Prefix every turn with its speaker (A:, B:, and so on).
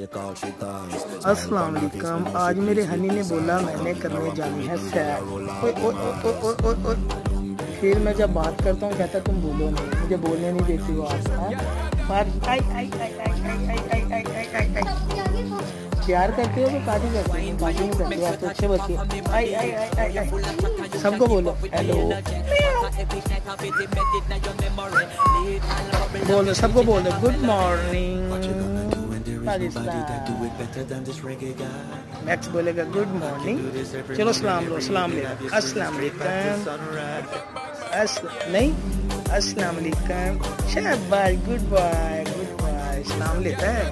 A: अस्सलाम वालेकुम आज मेरे हनी ने बोला मैंने करने जानी है सैर फिर मैं जब बात करता हूँ कहता तुम बोलो नहीं मुझे बोलने नहीं देती वो आप प्यार करते हो तो काटी करते हो करते तो अच्छे बच्चे सबको बोलो हेलो बोलो सबको बोलो good morning Somebody that do it better than this reggae guy. Max bolega. good morning. Chalo salam lo, salam alaikum. Assalam alaikum. Assalam, nahi? Assalam alaikum. Shabbat, goodbye, goodbye. Salam alaikum.